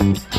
Mm-hmm.